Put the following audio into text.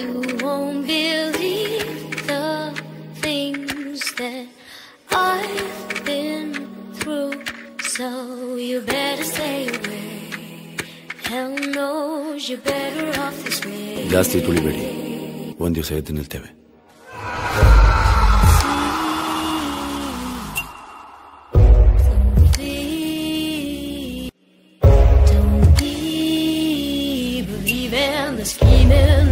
You won't believe the things that I've been through, so you better stay away. Hell knows you're better off this way. ಜಾಸ್ತಿ ತುಳಿಬೇಡಿ ಒಂದ್ ದಿವಸ ಎದ್ದು ನಿಲ್ತೇವೆ don't keep believing the scheming,